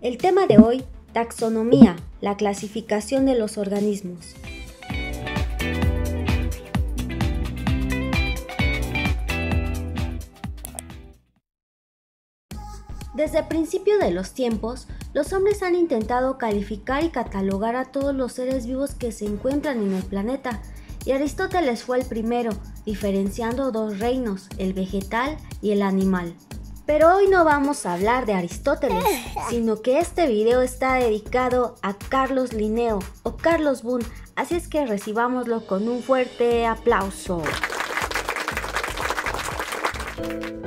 El tema de hoy, taxonomía, la clasificación de los organismos. Desde el principio de los tiempos, los hombres han intentado calificar y catalogar a todos los seres vivos que se encuentran en el planeta, y Aristóteles fue el primero, diferenciando dos reinos, el vegetal y el animal. Pero hoy no vamos a hablar de Aristóteles, sino que este video está dedicado a Carlos Linneo o Carlos Boone, así es que recibámoslo con un fuerte aplauso.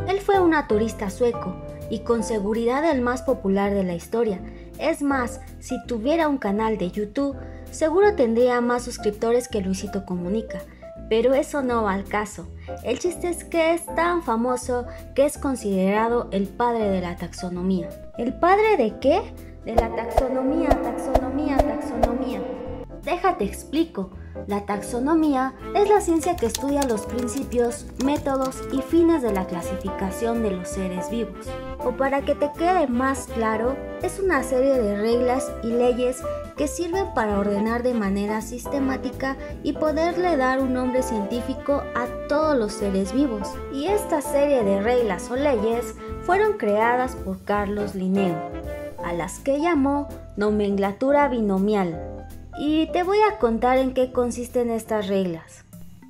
Él fue un naturista sueco y con seguridad el más popular de la historia. Es más, si tuviera un canal de YouTube, seguro tendría más suscriptores que Luisito Comunica pero eso no va al caso. El chiste es que es tan famoso que es considerado el padre de la taxonomía. ¿El padre de qué? De la taxonomía, taxonomía, taxonomía. Déjate explico. La taxonomía es la ciencia que estudia los principios, métodos y fines de la clasificación de los seres vivos. O para que te quede más claro, es una serie de reglas y leyes que sirven para ordenar de manera sistemática y poderle dar un nombre científico a todos los seres vivos. Y esta serie de reglas o leyes fueron creadas por Carlos Linneo, a las que llamó nomenclatura binomial y te voy a contar en qué consisten estas reglas.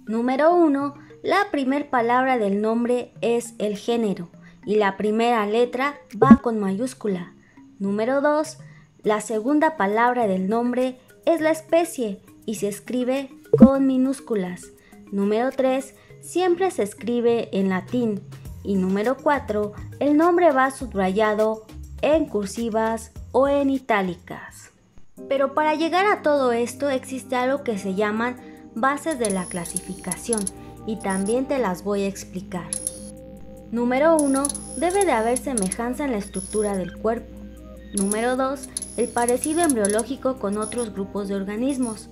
Número 1. La primera palabra del nombre es el género y la primera letra va con mayúscula. Número 2. La segunda palabra del nombre es la especie y se escribe con minúsculas. Número 3. Siempre se escribe en latín. Y número 4. El nombre va subrayado en cursivas o en itálicas. Pero para llegar a todo esto existe algo que se llaman bases de la clasificación y también te las voy a explicar. Número 1. Debe de haber semejanza en la estructura del cuerpo. Número 2. El parecido embriológico con otros grupos de organismos.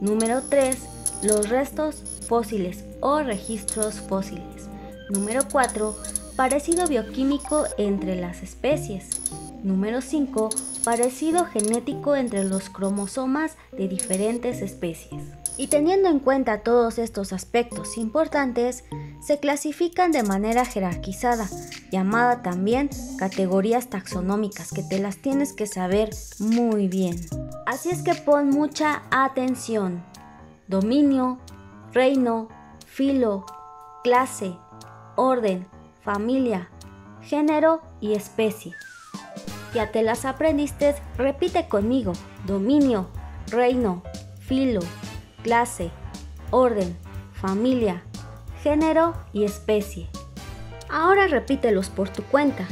Número 3. Los restos fósiles o registros fósiles. Número 4. Parecido bioquímico entre las especies. Número 5 parecido genético entre los cromosomas de diferentes especies. Y teniendo en cuenta todos estos aspectos importantes, se clasifican de manera jerarquizada, llamada también categorías taxonómicas, que te las tienes que saber muy bien. Así es que pon mucha atención. Dominio, reino, filo, clase, orden, familia, género y especie. Ya te las aprendiste, repite conmigo. Dominio, reino, filo, clase, orden, familia, género y especie. Ahora repítelos por tu cuenta.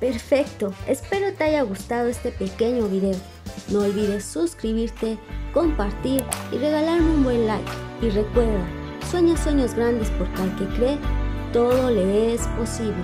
Perfecto, espero te haya gustado este pequeño video. No olvides suscribirte, compartir y regalarme un buen like. Y recuerda, sueña sueños grandes porque al que cree, todo le es posible.